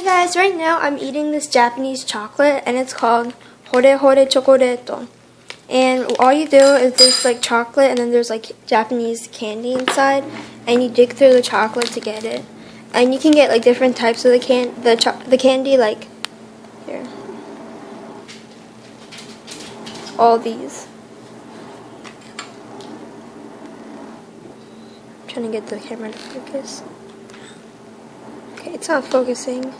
Hi guys, right now I'm eating this Japanese chocolate and it's called Hore Hore Chocoreto. And all you do is there's like chocolate and then there's like Japanese candy inside and you dig through the chocolate to get it. And you can get like different types of the can the the candy like here. All these. I'm trying to get the camera to focus. Okay, it's not focusing.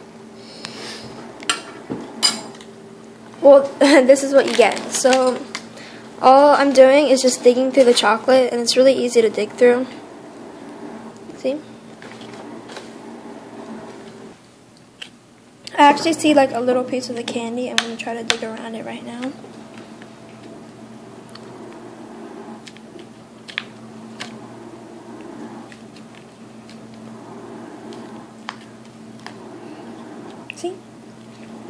Well, this is what you get. So, all I'm doing is just digging through the chocolate, and it's really easy to dig through. See? I actually see like a little piece of the candy. I'm going to try to dig around it right now. See?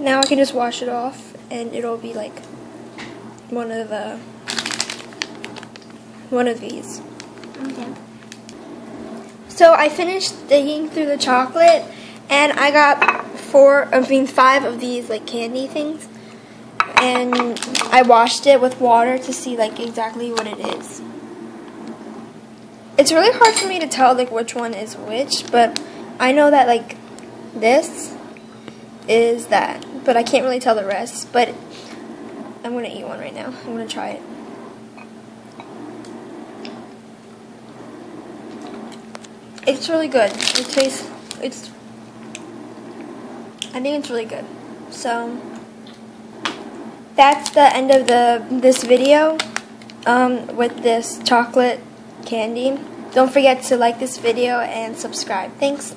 Now I can just wash it off and it'll be like one of the one of these. Okay. So I finished digging through the chocolate and I got four I mean five of these like candy things and I washed it with water to see like exactly what it is. It's really hard for me to tell like which one is which, but I know that like this is that but I can't really tell the rest. But I'm going to eat one right now. I'm going to try it. It's really good. It tastes, it's, I think it's really good. So, that's the end of the this video um, with this chocolate candy. Don't forget to like this video and subscribe. Thanks.